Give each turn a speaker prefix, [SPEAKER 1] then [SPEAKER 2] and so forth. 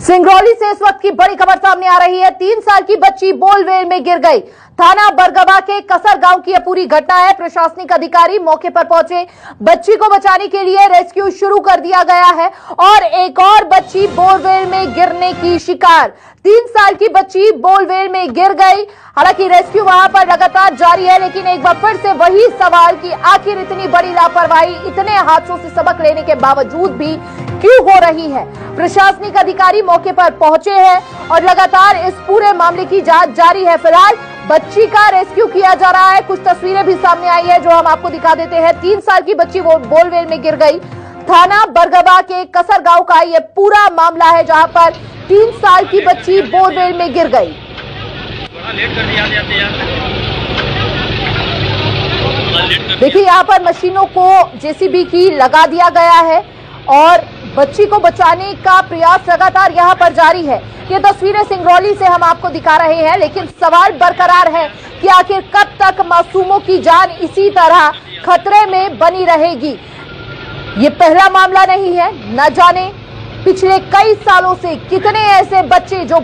[SPEAKER 1] सिंगरौली से इस वक्त की बड़ी खबर सामने आ रही है। तीन साल की बच्ची बोलवेल में गिर गई। थाना बरगवा के कसर गाँव की यह पूरी घटना है। प्रशासनिक अधिकारी मौके पर पहुँचे। बच्ची को बचाने के लिए रेस्क्यू शुरू कर दिया गया है और एक और बच्ची बोलवेल में गिरने की शिकार। तीन साल की बच्ची बोलवेल में गिर गई। हालाँकि रेस्क्यू वहाँ पर लगातार जारी है, लेकिन एक बार फिर से वही सवाल की आखिर इतनी बड़ी लापरवाही, इतने हादसों से सबक लेने के बावजूद भी क्यों हो रही है? प्रशासनिक अधिकारी मौके पर पहुँचे हैं और लगातार इस पूरे मामले की जाँच जारी है। फ़िलहाल बच्ची का रेस्क्यू किया जा रहा है। कुछ तस्वीरें भी सामने आई है जो हम आपको दिखा देते हैं। तीन साल की बच्ची वो बोलवेल में गिर गई। थाना बरगबा के कसर गाँव का ये पूरा मामला है, जहाँ पर तीन साल की बच्ची बोरवेल में गिर गई। देखिए, यहाँ पर मशीनों को जेसीबी की लगा दिया गया है। और बच्ची को बचाने का प्रयास लगातार यहाँ पर जारी है। ये तस्वीरें सिंगरौली से हम आपको दिखा रहे हैं, लेकिन सवाल बरकरार है कि आखिर कब तक मासूमों की जान इसी तरह खतरे में बनी रहेगी। ये पहला मामला नहीं है, न जाने पिछले कई सालों से कितने ऐसे बच्चे जो